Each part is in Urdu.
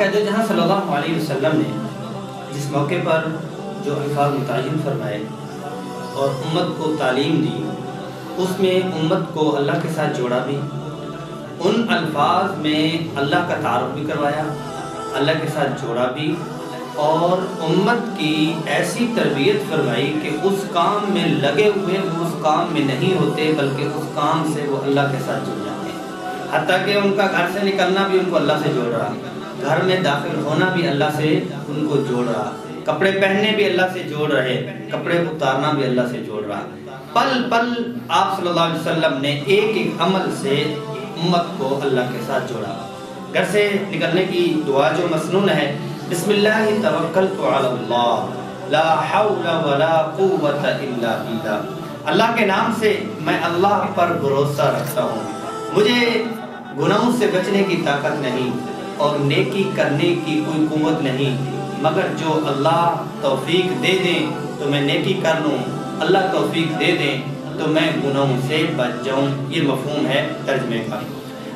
حضرت جہاں صلی اللہ علیہ وسلم نے جس موقع پر جو الفاظ متعین فرمائے اور امت کو تعلیم دی، اس میں امت کو اللہ کے ساتھ جوڑا بھی۔ ان الفاظ میں اللہ کا تعارف بھی کروایا، اللہ کے ساتھ جوڑا بھی، اور امت کی ایسی تربیت فرمائی کہ اس کام میں لگے ہوئے وہ اس کام میں نہیں ہوتے، بلکہ اس کام سے وہ اللہ کے ساتھ جڑ جاتے۔ ہیں حتیٰ کہ ان کا گھر سے نکلنا بھی ان کو اللہ سے جوڑ رہا۔ گھر میں داخل ہونا بھی اللہ سے ان کو جوڑ رہا۔ کپڑے پہننے بھی اللہ سے جوڑ رہے، کپڑے اتارنا بھی اللہ سے جوڑ رہا۔ پل پل آپ صلی اللہ علیہ وسلم نے ایک ایک عمل سے امت کو اللہ کے ساتھ جوڑا۔ گھر سے نکلنے کی دعا جو مسنون ہے، بسم اللہ توکلت علی اللہ، لا حول ولا قوت الا باللہ۔ اللہ کے نام سے میں اللہ پر بھروسہ رکھتا ہوں۔ مجھے گناہوں سے بچنے کی طاقت نہیں۔ اور نیکی کرنے کی کوئی قوت نہیں۔ مگر جو اللہ توفیق دے دیں، تو میں نیکی کر لوں۔ اللہ توفیق دے دیں، تو میں گناہوں سے بچ جاؤں۔ یہ مفہوم ہے ترجمے کا۔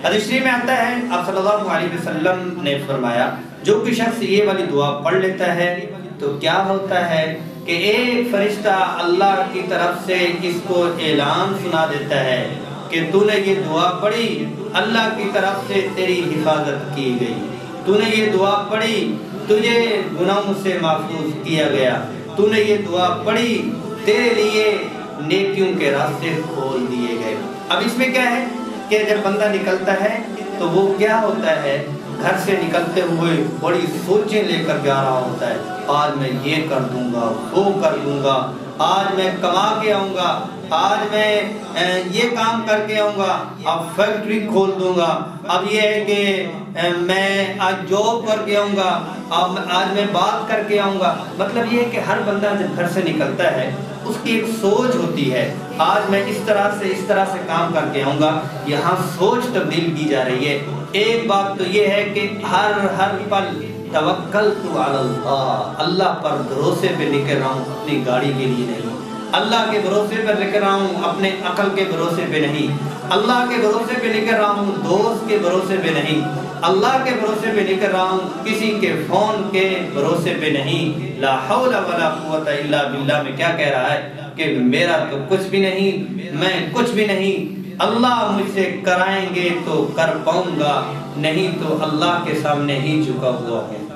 حدیث شریف میں آتا ہے، آپ صلی اللہ علیہ وسلم نے فرمایا، جو کوئی شخص یہ والی دعا پڑھ لیتا ہے، تو کیا ہوتا ہے کہ ایک فرشتہ اللہ کی طرف سے اس کو اعلان سنا دیتا ہے۔ کہ تو نے یہ دعا پڑھی، اللہ کی طرف سے تیری حفاظت کی گئی۔ تو نے یہ دعا پڑھی، تجھے گناہوں سے محفوظ کیا گیا۔ تو نے یہ دعا پڑھی، تیرے لیے نیکیوں کے راستے کھول دیے گئے۔ اب اس میں کیا ہے کہ جب بندہ نکلتا ہے، تو وہ کیا ہوتا ہے؟ گھر سے نکلتے ہوئے بڑی سوچیں لے کر جا رہا ہوتا ہے۔ آج میں یہ کر دوں گا، وہ کر دوں گا۔ آج میں کما کے آؤں گا، آج میں یہ کام کر کے آؤں گا، اب فیکٹری کھول دوں گا۔ اب یہ ہے کہ میں آج جاب کر کے آؤں گا، اب آج میں بات کر کے آؤں گا۔ مطلب یہ ہے کہ ہر بندہ جب گھر سے نکلتا ہے، اس کی ایک سوچ ہوتی ہے، آج میں اس طرح سے، اس طرح سے کام کر کے آؤں گا، یہاں سوچ تبدیل کی جا رہی ہے۔ ایک بات تو یہ ہے کہ ہر ہر پل توکل تو اللہ اللہ پر بھروسے پہ نکل رہا ہوں، اپنی گاڑی کے لیے نہیں۔ اللہ کے بھروسے پر لکھ رہا ہوں، اپنے عقل کے بھروسے پہ نہیں۔ اللہ کے بھروسے پہ لکھ رہا ہوں، دوست کے بھروسے پہ نہیں۔ اللہ کے بھروسے پہ لکھ رہا ہوں، کسی کے فون کے بھروسے پہ نہیں۔ لا حول ولا قوت الا باللہ میں کیا کہہ رہا ہے کہ میرا تو کچھ بھی نہیں، میں کچھ بھی نہیں۔ اللہ مجھ سے کرائیں گے تو کر پاؤں گا، نہیں تو اللہ کے سامنے ہی جھکا ہوا ہوں